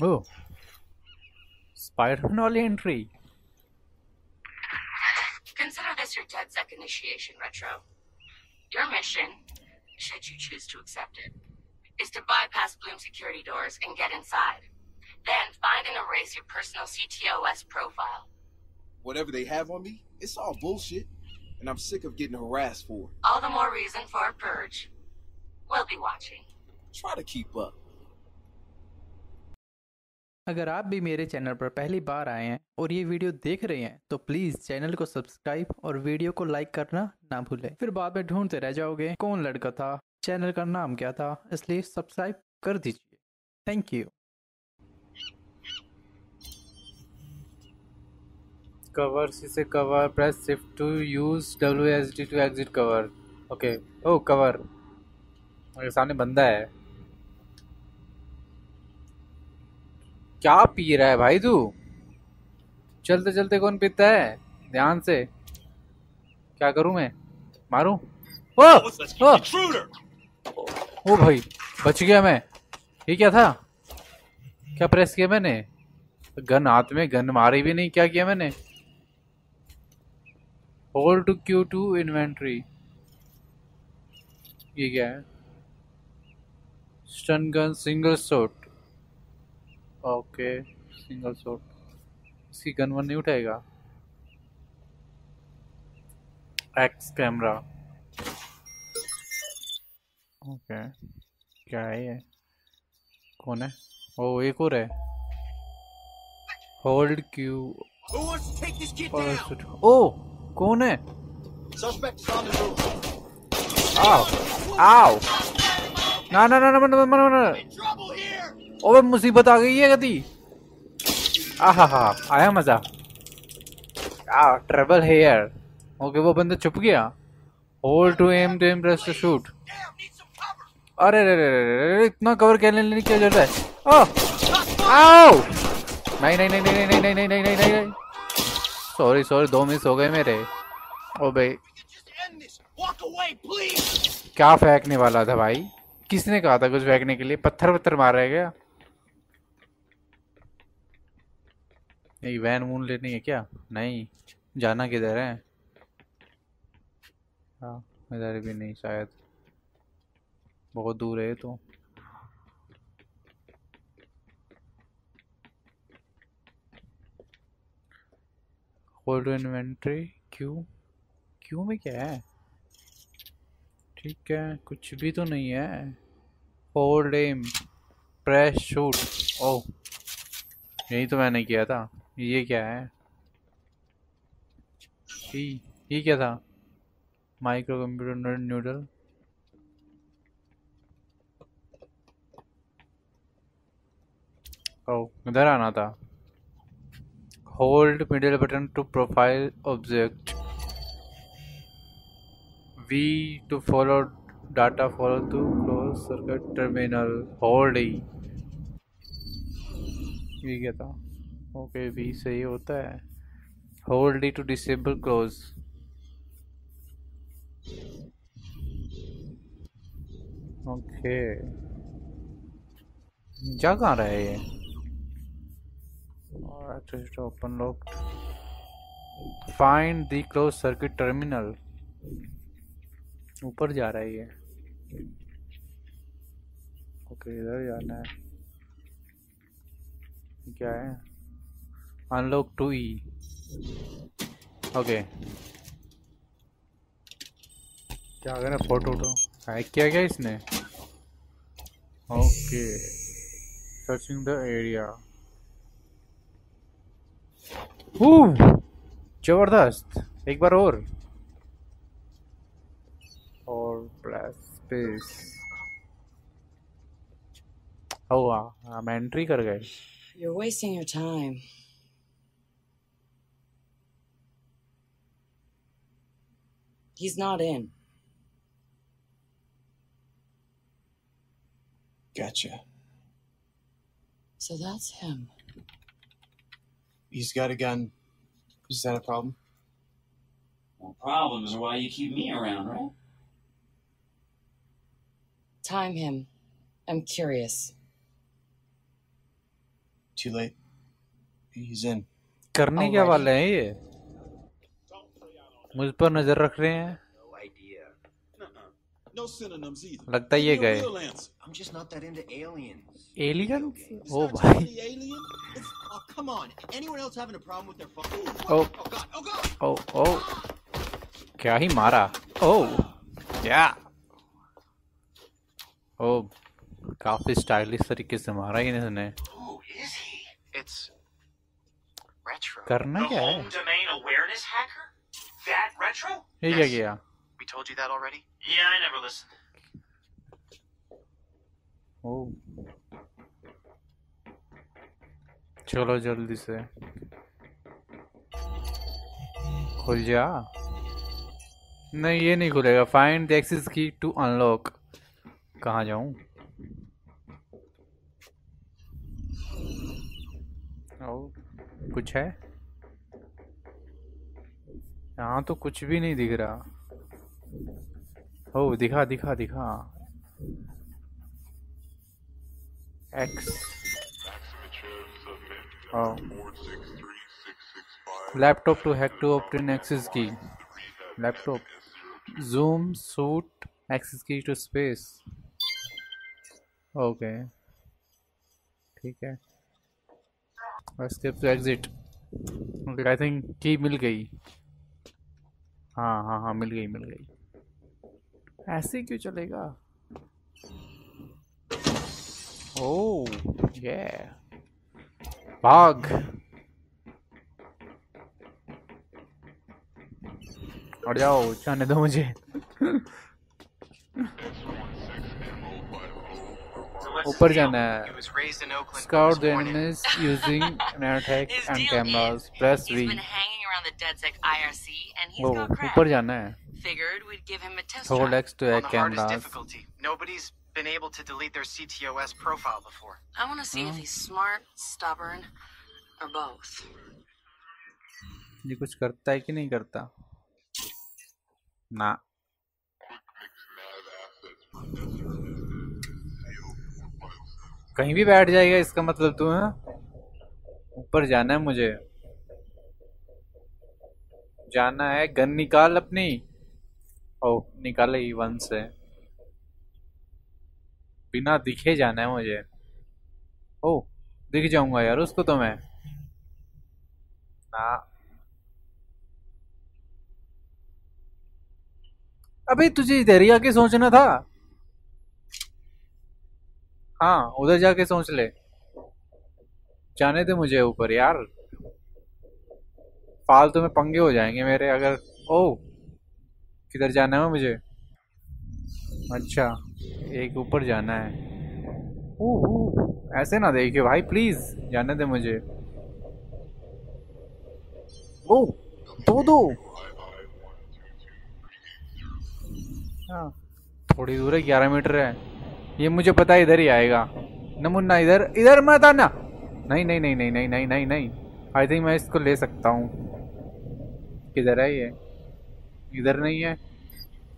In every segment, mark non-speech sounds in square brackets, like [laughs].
Oh. Spironol entry. Consider this your DedSec initiation, Retro. Your mission, should you choose to accept it, is to bypass Bloom security doors and get inside. Then find and erase your personal CTOS profile. Whatever they have on me, it's all bullshit, and I'm sick of getting harassed for it. All the more reason for a purge. We'll be watching. Try to keep up. अगर आप भी मेरे channel पर पहली बार आए हैं और ये वीडियो देख रहे हैं तो प्लीज़ चैनल को सब्सक्राइब और वीडियो को लाइक करना ना भूलें। फिर बाद में ढूंढते रह जाओगे, कौन लड़का था, चैनल का नाम क्या था, इसलिए सब्सक्राइब कर दीजिए। थैंक यू कवर से cover press shift to use W S D to exit cover okay O cover मेरे सामने बंदा है। क्या पी रहा है भाई तू? चलते चलते कौन पीता है? ध्यान से। क्या करूँ मैं? मारूं? ओ ओ। ओ भाई बच गया मैं। ये क्या था? क्या प्रेस किया मैंने? गन हाथ में गन मारी भी नहीं क्या किया मैंने? Hold to Q to inventory ये क्या है? Stun gun single shot okay. Single shot. इसकी गन वन नहीं उठाएगा। X camera okay. क्या है ये? कौन है? ओ एक और है। Hold Q? ओ कौन है. आओ आओ ना ना ना ना ना ना ना। ओबे मुसीबत आ गई है कदी आहा आया मज़ा। आ ट्रबल हेयर ओके वो बंदा छुप गया। Hold to M to M press to shoot Damn, need some cover! अरे रे रे रे रे इतना कवर क्या लेने क्या ज़रूरत है? ओह! आओ! नहीं नहीं नहीं नहीं नहीं नहीं नहीं नहीं नहीं। सॉरी सॉरी दो मिस हो गए मेरे। ओ भाई! क्या फेंकने वाला था भाई? किसने कहा था कुछ फेंकने के लिए? पत्थर पत्थर मार रहे क्या? एक वैन वून लेनी है क्या? नहीं, जाना किधर है? हाँ इधर भी नहीं, शायद। बहुत दूर है तो। Hold inventory Q? क्यू में क्या है? ठीक है, कुछ भी तो नहीं है। Hold M press shoot oh यही तो मैंने किया था। ये क्या है? ये क्या था? माइक्रो कंप्यूटर न्यूडल इधर आना था। Hold middle button to profile object V to follow, data follow to close circuit terminal. Hold ही ये क्या था? ओके V सही होता है। Hold D to disable close okay जा कहाँ रहा है ये। Open lock find the close circuit terminal ऊपर जा रहा है ये। ओके इधर जाना है। क्या है? अनलॉक टू ई ओके क्या करें? फ़ोटो उठो। हैक किया क्या इसने? ओके सर्चिंग द एरिया ज़बरदस्त। एक बार और। और प्लस स्पेस हुआ हम एंट्री कर गए। You're wasting your time. He's not in. Gotcha. So that's him. He's got a gun. Is that a problem? Well, problems are why you keep me around, right? Time him. I'm curious. Too late. He's in. करने क्या Alrighty. वाले हैं ये मुझ पर नज़र रख रहे हैं। लगता ये गए। एलियन ओ भाई ओ ओ ओ क्या ही मारा? ओ क्या ओ काफ़ी स्टाइलिश तरीके से मारा ही इसने करना क्या है? Retro? ये क्या Yes. We told you that already? Yeah, I never listened. ओ चलो जल्दी से खुल जा नहीं ये नहीं खुलेगा find the access key to unlock कहाँ जाऊँ ओ कुछ है यहाँ तो कुछ भी नहीं दिख रहा। हो दिखा दिखा दिखा। X laptop to hack to obtain access key laptop zoom shoot access key to space okay ठीक है। Skip to exit I think key मिल गई। हाँ हाँ हाँ मिल गई मिल गई। ऐसे क्यों चलेगा? ओ ये भाग और जाओ, जाने दो मुझे। ऊपर जाना है। Scout then is using an attack and cameras press V around the DedSec IRC, and he's वो got crap. ऊपर जाना है Figured we'd give him a test drive. X to on the hardest difficulty. Nobody's been able to delete their CTOS profile before. I want to see hmm. if he's smart, stubborn, or both. ये कुछ करता है कि नहीं करता ना कहीं भी बैठ जाएगा इसका मतलब तू है ऊपर जाना है मुझे जाना है, गन निकाल अपनी। ओ, निकाले ही वन से। बिना दिखे जाना है मुझे। ओ, दिख जाऊँगा यार, उसको तो मैं। ना। अबे, तुझे इधर ही आके सोचना था? हाँ उधर जाके सोच ले। जाने दे मुझे ऊपर यार। फालतू में पंगे हो जाएँगे मेरे अगर ओ किधर जाना है मुझे? अच्छा एक ऊपर जाना है। ओ, ऐसे ना देखिए भाई प्लीज़ जाने दे मुझे। ओ दो दो। हाँ थोड़ी दूर है ग्यारह मीटर है। ये मुझे पता है इधर ही आएगा। न मुन्ना इधर इधर मत आना। नहीं नहीं नहीं नहीं नहीं नहीं नहीं नहीं। आई थिंक मैं इसको ले सकता हूँ। किधर है ये? इधर नहीं है।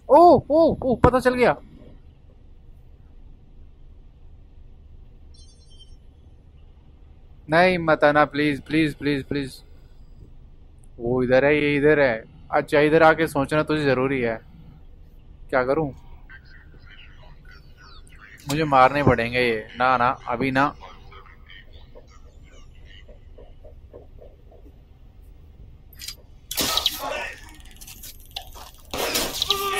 ओ ओ ओ पता चल गया। नहीं मत आना प्लीज़ प्लीज़ प्लीज़ प्लीज़ वो इधर है ये इधर है। अच्छा इधर आके सोचना तुझे ज़रूरी है। क्या करूँ? मुझे मारने पड़ेंगे ये। ना ना अभी ना।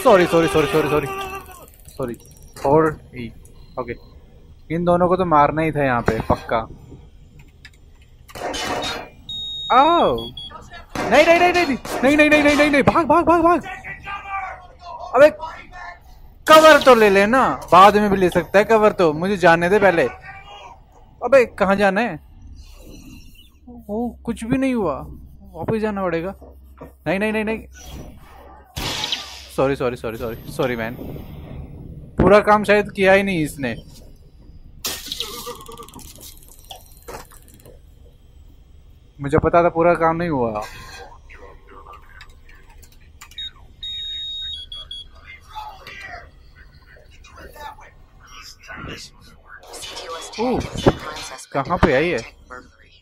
Sorry sorry sorry sorry sorry sorry और ई ओके इन दोनों को तो मारना ही था यहाँ पे पक्का आओ नहीं नहीं नहीं नहीं नहीं नहीं नहीं नहीं नहीं नहीं भाग भाग भाग भाग अबे कवर तो ले लेना बाद में भी ले सकता है कवर तो मुझे जाने दे पहले अबे कहाँ जाना है ओ कुछ भी नहीं हुआ वापस जाना पड़ेगा नहीं नहीं नहीं नहीं sorry sorry sorry sorry sorry man पूरा काम शायद किया ही नहीं इसने। मुझे पता था पूरा काम नहीं हुआ। कहा पे आई है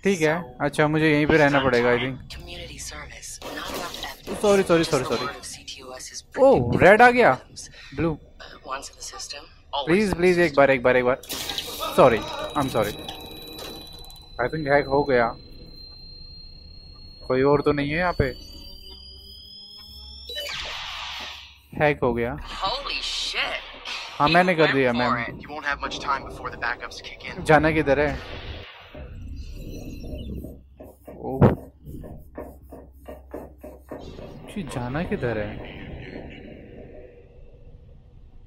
ठीक है। अच्छा मुझे यहीं पे रहना पड़ेगा I think sorry sorry sorry sorry oh red oh, आ गया। ब्लू प्लीज़ प्लीज़ एक बार एक बार एक बार। Sorry I am sorry I think hack हो गया। कोई और तो नहीं है यहाँ पे? हैक हो गया। हाँ मैंने कर दिया मैम। जाना किधर है? Oh. ओह जाना किधर है?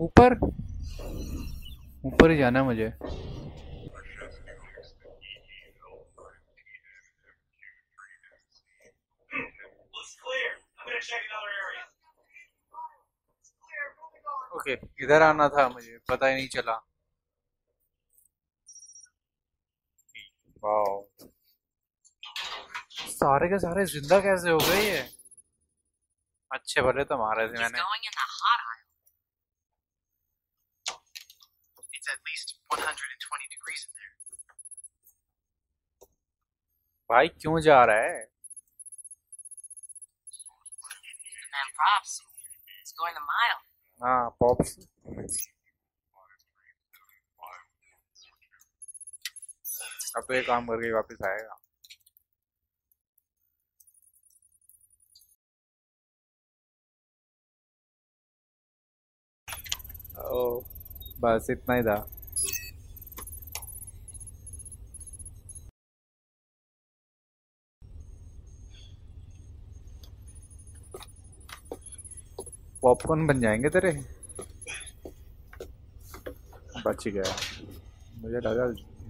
ऊपर? ऊपर ही जाना मुझे. ओके इधर आना था मुझे, पता ही नहीं चला। सारे के सारे ज़िंदा कैसे हो गए ये? अच्छे भले तो मारे थे मैंने। भाई क्यों जा रहा है. हाँ पॉप्स अब तो ये काम करके वापस आएगा। ओ बस इतना ही था। पॉपकॉर्न बन जाएँगे तेरे? बच गया। मुझे लगा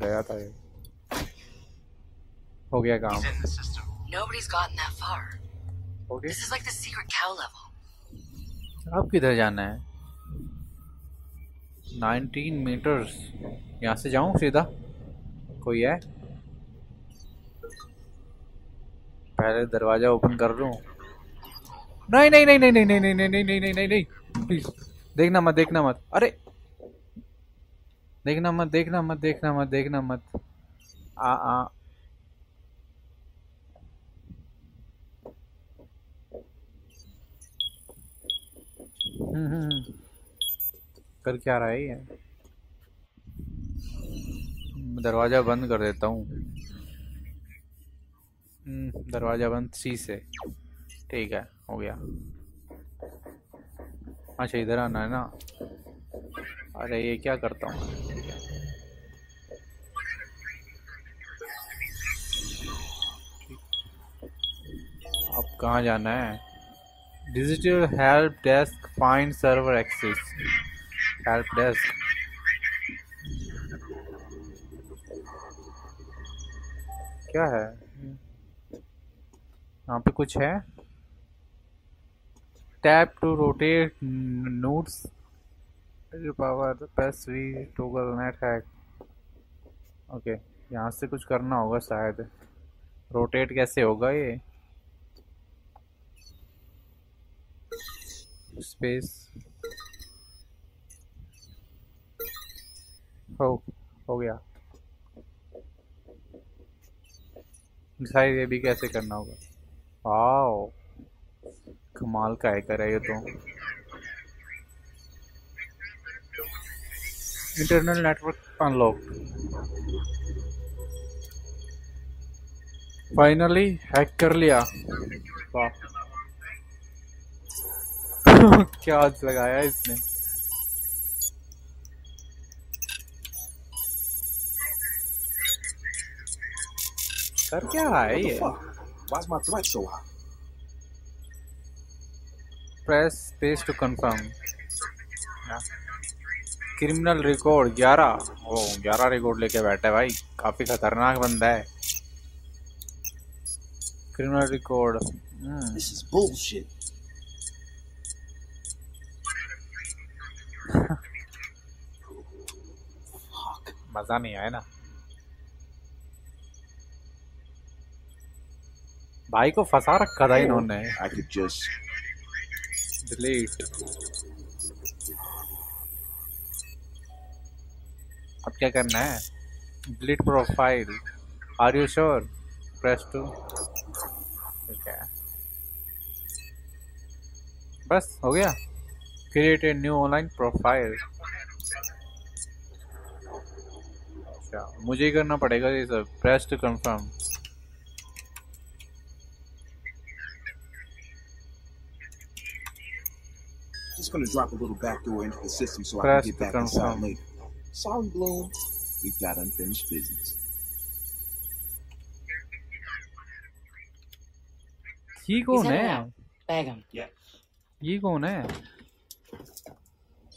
गया था ये। हो गया काम. Nobody's gotten that far. गया। This is like the secret cow level. अब किधर जाना है? 19 मीटर्स यहाँ से जाऊँ सीधा? कोई है? पहले दरवाज़ा ओपन कर लूँ। नहीं नहीं नहीं नहीं नहीं नहीं नहीं नहीं नहीं नहीं नहीं नहीं प्लीज़ देखना मत देखना मत अरे देखना मत देखना मत देखना मत देखना मत आ आ हम्म, हम्म, हम्म। कर क्या रहा है ये दरवाज़ा बंद कर देता हूँ हम्म, दरवाज़ा बंद सी से ठीक है हो गया। अच्छा इधर आना है ना? अरे, ये क्या करता हूँ? अब कहाँ जाना है? Digital help desk find server access help desk क्या है? यहाँ पे कुछ है? Tap to rotate nodes. Power press V toggle net hack. Okay यहाँ से कुछ करना होगा शायद। रोटेट कैसे होगा ये? स्पेस हो हो गया। शायद ये भी कैसे करना होगा? आओ कमाल का है करे ये तो। Internal network unlock finally hack कर लिया। वाह। [laughs] क्या हाथ लगाया इसने? कर क्या है ये? Why's my threat so? Press space to confirm criminal record 11 oh 11 record लेके बैठा है भाई। काफ़ी खतरनाक बंदा है। Criminal record This is bullshit. Fuck. मज़ा नहीं आया ना। भाई को फंसा रखा था इन्होंने। I could just. डिलीट अब क्या करना है? Delete profile are you sure press to ठीक है बस, हो गया। Create a new online profile अच्छा मुझे ही करना पड़ेगा ये सब. Press to confirm Just gonna drop a little backdoor into the system so I can get back inside later. Sorry, Bloom. We've got unfinished business. ये कौन है him. ये कौन है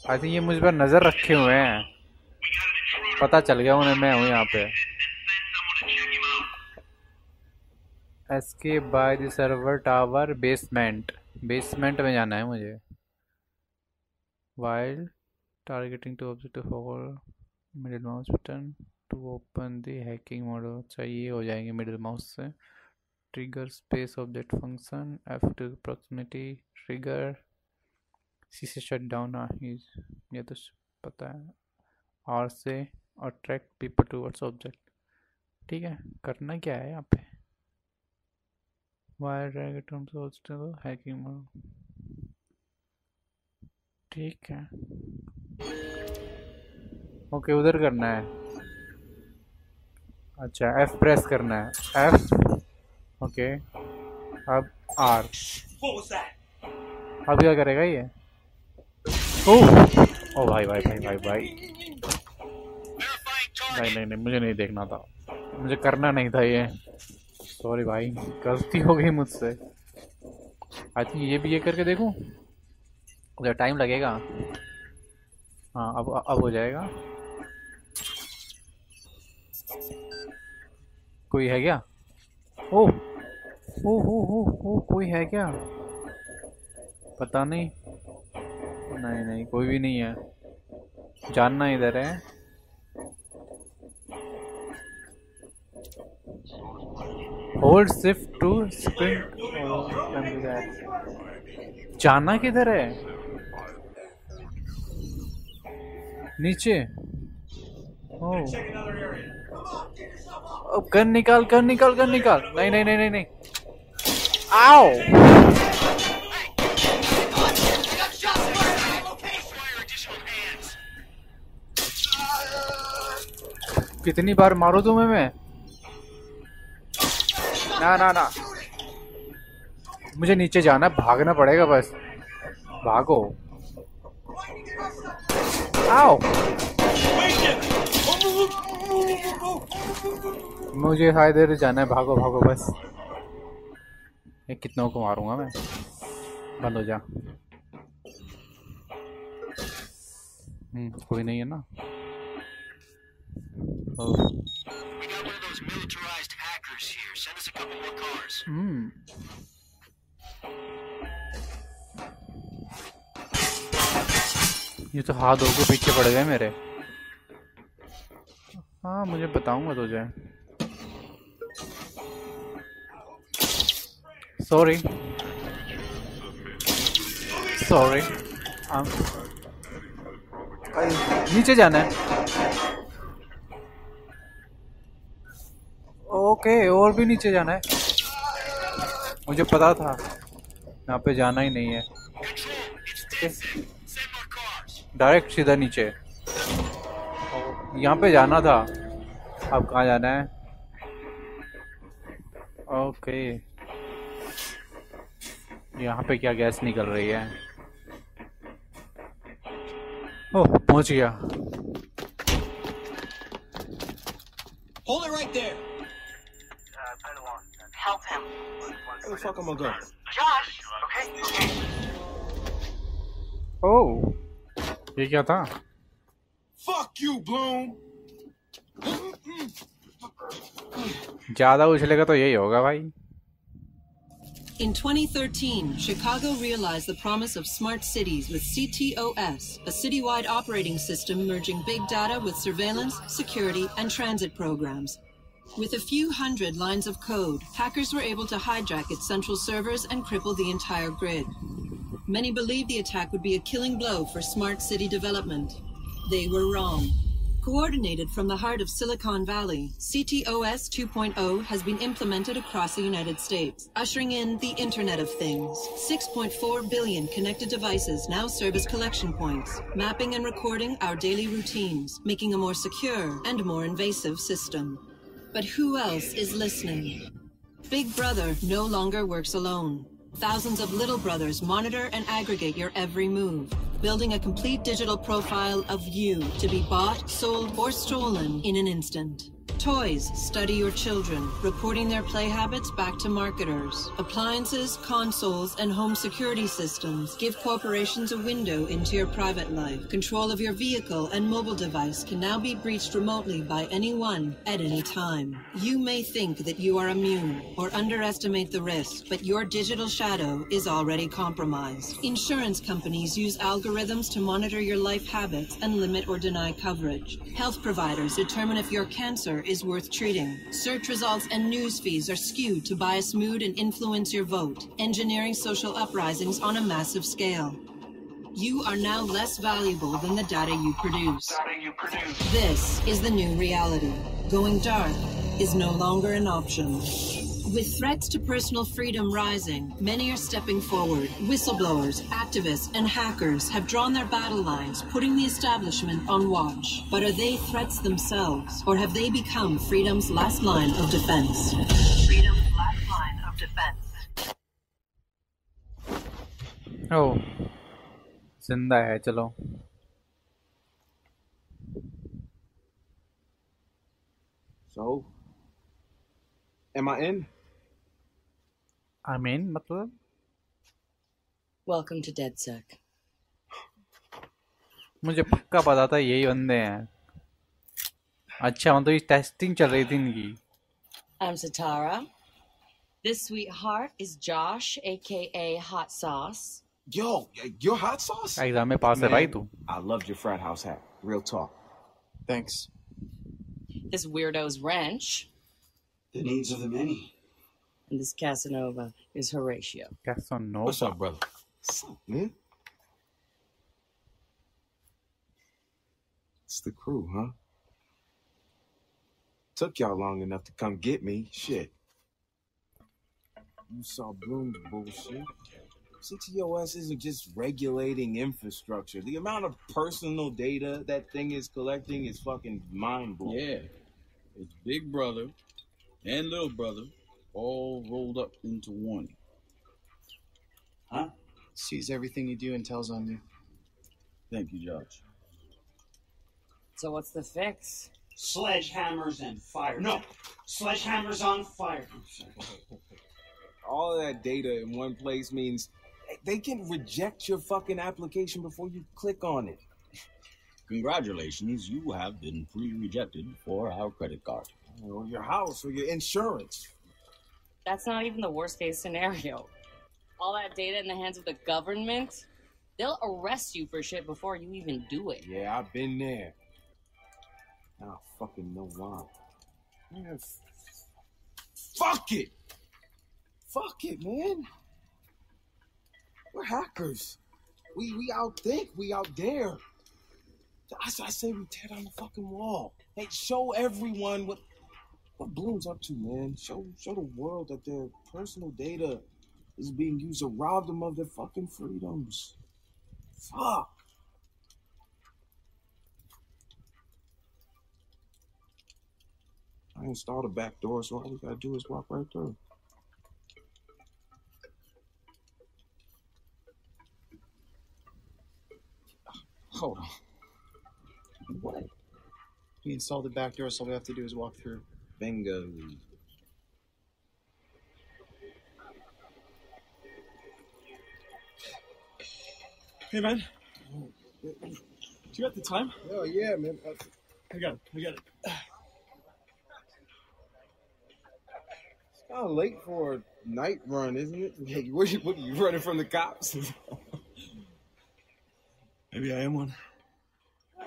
आई थिंक ये मुझ पर नज़र रखे हुए हैं पता चल गया उन्हें मैं हूँ यहाँ पे escape by the server tower basement basement में जाना है मुझे while targeting to objective forward middle mouse button to open the hacking mode अच्छा ये हो जाएँगे middle mouse से trigger space object function F to proximity trigger C से shut down हाँ ये तो पता है R से attract people towards object ठीक है करना क्या है यहाँ पे on to obstacle hacking mode ठीक है। ओके, उधर करना है। अच्छा एफ़ प्रेस करना है। एफ़ ओके, अब आर अब क्या करेगा ये? ओ ओ भाई भाई भाई भाई भाई। नहीं नहीं नहीं, मुझे नहीं देखना था। मुझे करना नहीं था ये। सॉरी भाई, गलती हो गई मुझसे। आई थिंक ये भी ये करके देखूँ? उधर टाइम लगेगा। हाँ अब अब हो जाएगा। कोई है क्या? ओ ओ हो हो हो कोई है क्या? पता नहीं। नहीं नहीं, कोई भी नहीं है। जानना इधर है। होल्ड शिफ्ट टू स्प्रिंट जाना किधर है? नीचे। ओ। अब गन निकाल गन निकाल गन निकाल। नहीं नहीं नहीं नहीं नहीं। आओ। कितनी बार मारो तुम्हें मैं? ना ना ना। मुझे नीचे जाना, भागना पड़ेगा बस। भागो। आओ मुझे हाई देर जाना है। भागो भागो बस। ये कितनों को मारूँगा मैं? बंद हो जा। हम्म कोई नहीं है ना? ओ, ये तो हाथ धो के पीछे पड़ गए मेरे। हाँ मुझे बताऊँगा तुझे। सॉरी सॉरी नीचे जाना है। ओके और भी नीचे जाना है। मुझे पता था। यहाँ पे जाना ही नहीं है। डायरेक्ट सीधा नीचे यहाँ पे जाना था अब कहाँ जाना है ओके यहाँ पे क्या गैस निकल रही है ओह पहुँच गया Hold it right there. Help him. Where the fuck am I going? Josh! Okay, okay. ओह ये क्या था Fuck you, Bloom! ज्यादा उछलेगा तो यही होगा भाई In 2013, Chicago realized the promise of smart cities with CTOS, a citywide operating system merging big data with surveillance, security, and transit programs. With a few hundred lines of code, hackers were able to hijack its central servers and cripple the entire grid. Many believed the attack would be a killing blow for smart city development. They were wrong. Coordinated from the heart of Silicon Valley, CTOS 2.0 has been implemented across the United States, ushering in the Internet of Things. 6.4 billion connected devices now serve as collection points, mapping and recording our daily routines, making a more secure and more invasive system. But who else is listening? Big Brother no longer works alone. Thousands of little brothers monitor and aggregate your every move, building a complete digital profile of you to be bought, sold, or stolen in an instant. Toys study your children, reporting their play habits back to marketers. Appliances, consoles, and home security systems give corporations a window into your private life. Control of your vehicle and mobile device can now be breached remotely by anyone at any time. You may think that you are immune or underestimate the risk, but your digital shadow is already compromised. Insurance companies use algorithms to monitor your life habits and limit or deny coverage. Health providers determine if your cancer is worth treating. Search results and news feeds are skewed to bias mood and influence your vote, engineering social uprisings on a massive scale. You are now less valuable than the data you produce. This is the new reality. Going dark is no longer an option. With threats to personal freedom rising, many are stepping forward. Whistleblowers, activists, and hackers have drawn their battle lines, putting the establishment on watch. But are they threats themselves, or have they become freedom's last line of defense? Freedom's last line of defense. ओ जिंदा है चलो So, am I in? I mean मतलब Welcome to DedSec. मुझे पक्का पता था यही बंदे हैं अच्छा मतलब ये टेस्टिंग चल रही थी इनकी I'm Satara. This sweetheart is Josh, aka Hot Sauce. Yo, your hot sauce? Exam में पास है भाई तू I loved your frat house hat. Real talk. Thanks. This weirdo's Wrench. The needs of the many. and this Casanova is Horatio. Casanova. What's up, brother? Hmm? It's the crew, huh? Took y'all long enough to come get me. Shit. You saw Bloom's bullshit. CTOS isn't just regulating infrastructure. The amount of personal data that thing is collecting is fucking mind blowing. Yeah. It's Big Brother and Little Brother all rolled up into one. Huh? Sees everything you do and tells on you. Thank you, Josh. So what's the fix? Sledgehammers and fire. No, sledgehammers on fire. All of that data in one place means they can reject your fucking application before you click on it. Congratulations, you have been pre-rejected for our credit card. Or your house or your insurance. That's not even the worst case scenario. [laughs] All that data in the hands of the government, they'll arrest you for shit before you even do it. Yeah, I've been there. I fucking know why. Man, fuck it! Fuck it, man! We're hackers. We we outthink, we out there. I, I say we tear down the fucking wall. Hey, show everyone what what Bloom's up to, man. Show show the world that their personal data is being used to rob them of their fucking freedoms. Fuck. I installed a back door, so all we gotta do is walk right through. Hold on. What? We installed the back door, so all we have to do is walk through. Bingo. Hey, man. Do you got the time? Oh yeah, man. Uh, I got it. I got it. It's kind of late for a night run, isn't it? [laughs] Hey, what you, what, you running from the cops? [laughs] Maybe I am one.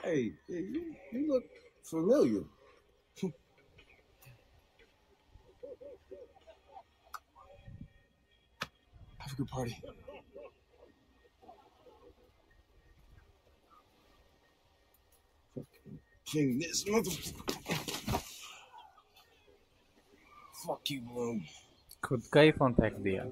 hey, you, you look familiar. good party. King this motherfucker. Fuck you, Bloom. खुद का ही phone फेंक दिया